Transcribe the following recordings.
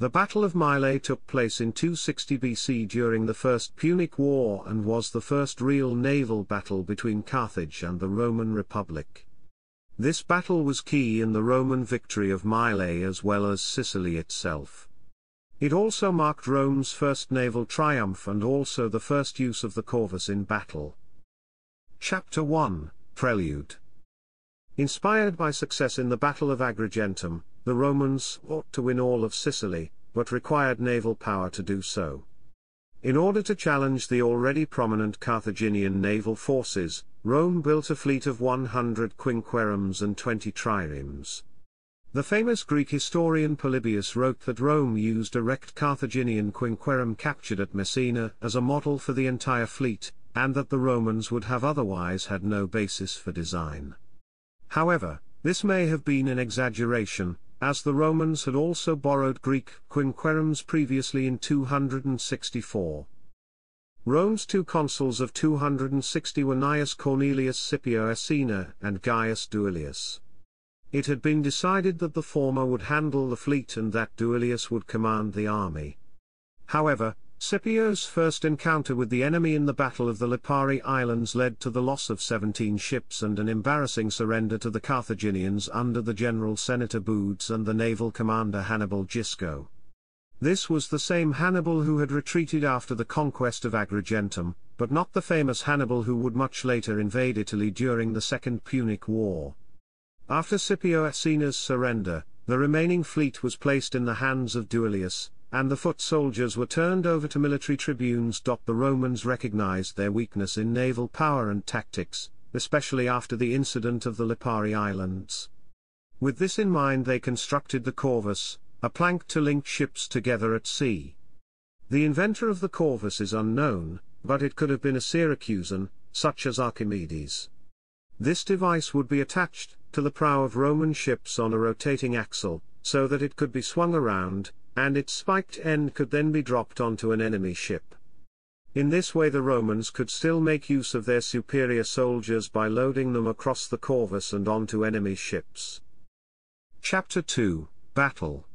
The Battle of Mylae took place in 260 BC during the First Punic War and was the first real naval battle between Carthage and the Roman Republic. This battle was key in the Roman victory of Mylae as well as Sicily itself. It also marked Rome's first naval triumph and also the first use of the corvus in battle. Chapter 1 Prelude Inspired by success in the Battle of Agrigentum, the Romans ought to win all of Sicily, but required naval power to do so. In order to challenge the already prominent Carthaginian naval forces, Rome built a fleet of 100 quinqueremes and 20 triremes. The famous Greek historian Polybius wrote that Rome used a wrecked Carthaginian quinquereme captured at Messina as a model for the entire fleet, and that the Romans would have otherwise had no basis for design. However, this may have been an exaggeration, as the Romans had also borrowed Greek quinqueremes previously in 264. Rome's two consuls of 260 were Gnaeus Cornelius Scipio Asina and Gaius Duilius. It had been decided that the former would handle the fleet and that Duilius would command the army. However, Scipio's first encounter with the enemy in the Battle of the Lipari Islands led to the loss of 17 ships and an embarrassing surrender to the Carthaginians under the general Senator Boodes and the naval commander Hannibal Gisco. This was the same Hannibal who had retreated after the conquest of Agrigentum, but not the famous Hannibal who would much later invade Italy during the Second Punic War. After Scipio Asina's surrender, the remaining fleet was placed in the hands of Duilius, and the foot soldiers were turned over to military tribunes. The Romans recognized their weakness in naval power and tactics, especially after the incident of the Lipari Islands. With this in mind they constructed the corvus, a plank to link ships together at sea. The inventor of the corvus is unknown, but it could have been a Syracusan, such as Archimedes. This device would be attached to the prow of Roman ships on a rotating axle, so that it could be swung around, and its spiked end could then be dropped onto an enemy ship. In this way the Romans could still make use of their superior soldiers by loading them across the Corvus and onto enemy ships. Chapter 2 Battle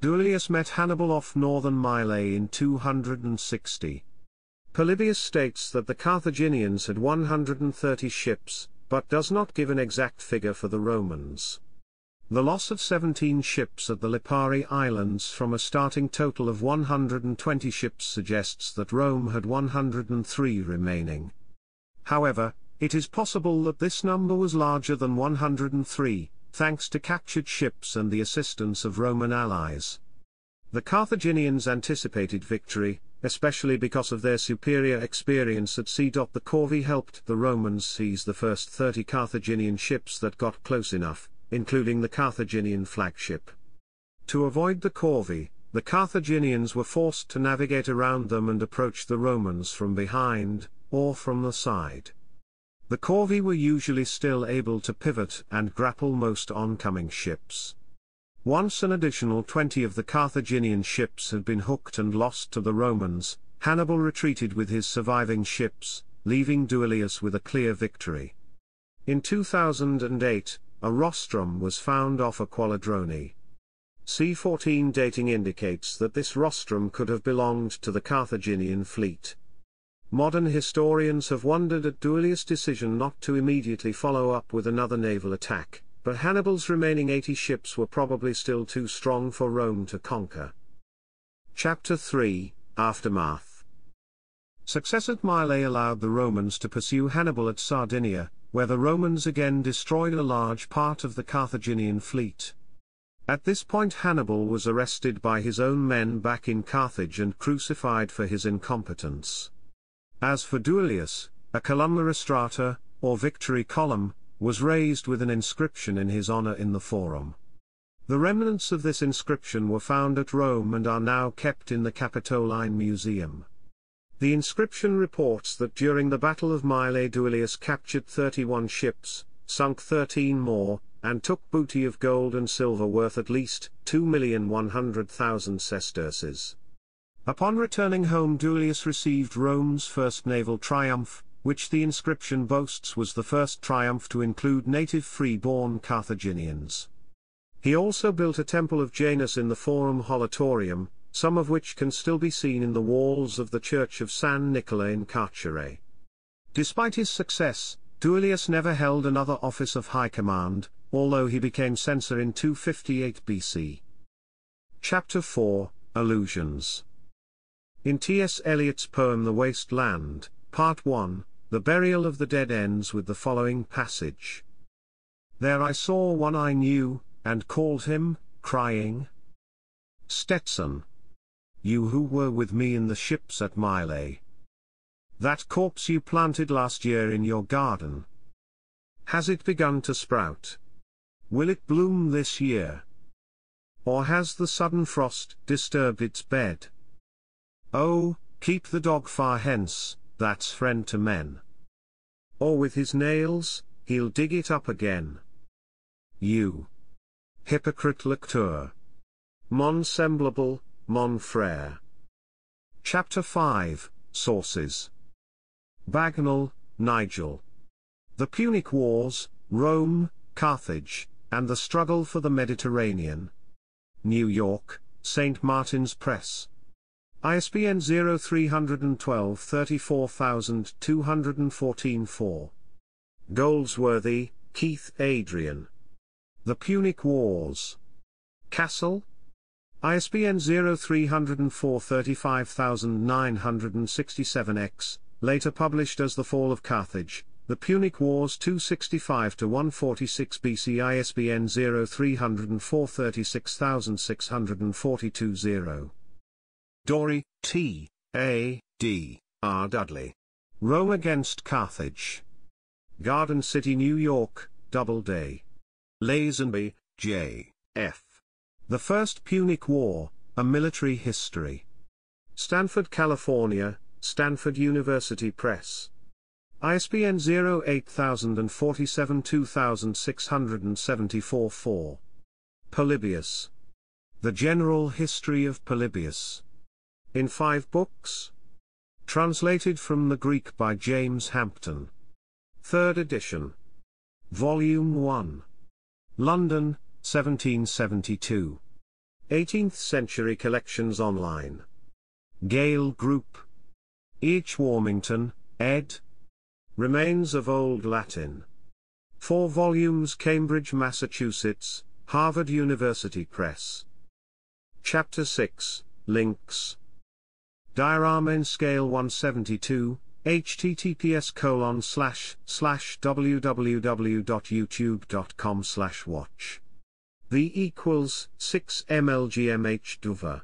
Duilius met Hannibal off northern Mylae in 260. Polybius states that the Carthaginians had 130 ships, but does not give an exact figure for the Romans. The loss of 17 ships at the Lipari Islands from a starting total of 120 ships suggests that Rome had 103 remaining. However, it is possible that this number was larger than 103, thanks to captured ships and the assistance of Roman allies. The Carthaginians anticipated victory, especially because of their superior experience at sea. The corvi helped the Romans seize the first 30 Carthaginian ships that got close enough, including the Carthaginian flagship. To avoid the corvi, the Carthaginians were forced to navigate around them and approach the Romans from behind, or from the side. The corvi were usually still able to pivot and grapple most oncoming ships. Once an additional 20 of the Carthaginian ships had been hooked and lost to the Romans, Hannibal retreated with his surviving ships, leaving Duilius with a clear victory. In 2008, a rostrum was found off a Acqualadrone. C14 dating indicates that this rostrum could have belonged to the Carthaginian fleet. Modern historians have wondered at Duilius' decision not to immediately follow up with another naval attack, but Hannibal's remaining 80 ships were probably still too strong for Rome to conquer. Chapter 3 Aftermath Success at Mylae allowed the Romans to pursue Hannibal at Sardinia, where the Romans again destroyed a large part of the Carthaginian fleet. At this point Hannibal was arrested by his own men back in Carthage and crucified for his incompetence. As for Duilius, a columna rostrata, or victory column, was raised with an inscription in his honor in the Forum. The remnants of this inscription were found at Rome and are now kept in the Capitoline Museum. The inscription reports that during the Battle of Mylae Duilius captured 31 ships, sunk 13 more, and took booty of gold and silver worth at least 2,100,000 sesterces. Upon returning home Duilius received Rome's first naval triumph, which the inscription boasts was the first triumph to include native free-born Carthaginians. He also built a temple of Janus in the Forum Holitorium, some of which can still be seen in the walls of the Church of San Nicola in Carcere. Despite his success, Duilius never held another office of high command, although he became censor in 258 BC. Chapter 4 Allusions In T.S. Eliot's poem The Waste Land, Part 1, the burial of the dead ends with the following passage. There I saw one I knew, and called him, crying, Stetson. You who were with me in the ships at Mylae. That corpse you planted last year in your garden. Has it begun to sprout? Will it bloom this year? Or has the sudden frost disturbed its bed? Oh, keep the dog far hence, that's friend to men. Or with his nails, he'll dig it up again. You. Hypocrite lecteur. Mon semblable, mon frère. Chapter 5 Sources Bagnall, Nigel. The Punic Wars, Rome, Carthage, and the Struggle for the Mediterranean. New York, St. Martin's Press. ISBN 0312 34214 4. Goldsworthy, Keith Adrian. The Punic Wars. Cassell? ISBN 0304 35967 X, later published as The Fall of Carthage, The Punic Wars 265 to 146 BC ISBN 0304 36642 0. Dorey, T. A. D. R. Dudley. Rome against Carthage. Garden City, New York, Doubleday. Lazenby, J. F. The First Punic War, A Military History. Stanford, California, Stanford University Press. ISBN 08047 2674 4. Polybius. The General History of Polybius. In five books. Translated from the Greek by James Hampton. Third edition. Volume 1. London, 1772. 18th Century Collections Online. Gale Group. H. Warmington, ed. Remains of Old Latin. 4 volumes Cambridge, Massachusetts, Harvard University Press. Chapter 6, Links. Diorama in Scale 172, https colon slash slash www.youtube.com slash watch. V equals 6 mlgmh duva.